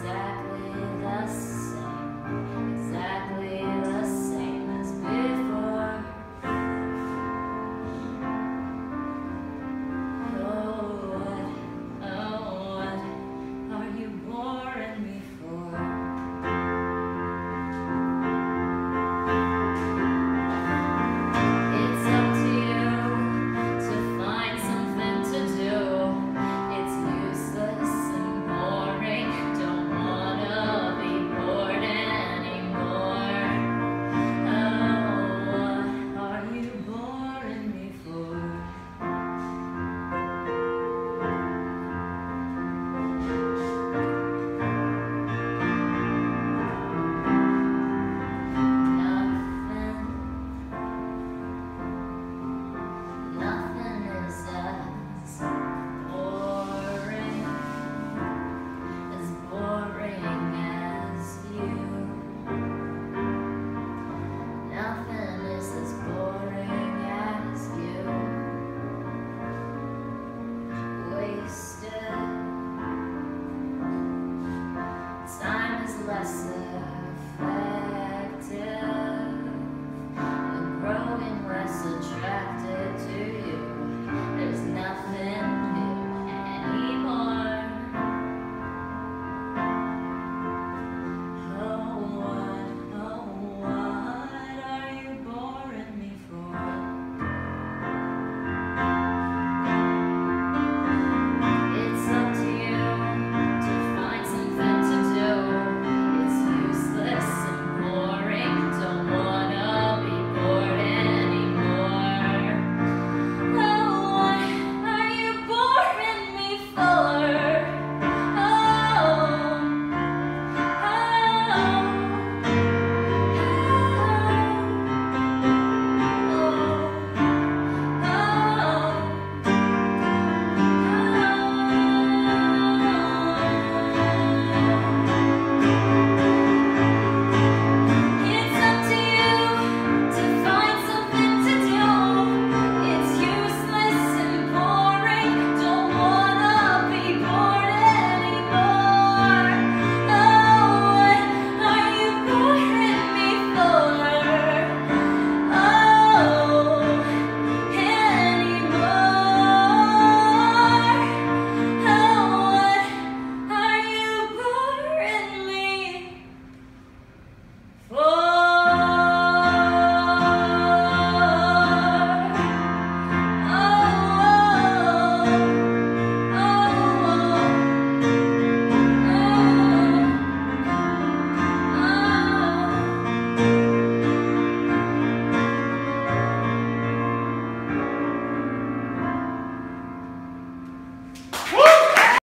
exactly the same.